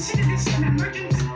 consider this an emergency.